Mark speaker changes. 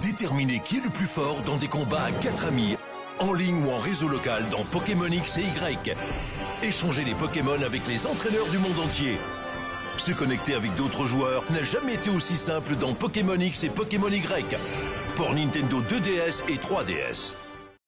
Speaker 1: Déterminez qui est le plus fort dans des combats à 4 amis, en ligne ou en réseau local dans Pokémon X et Y. Échangez les Pokémon avec les entraîneurs du monde entier. Se connecter avec d'autres joueurs n'a jamais été aussi simple dans Pokémon X et Pokémon Y. Pour Nintendo 2DS et 3DS.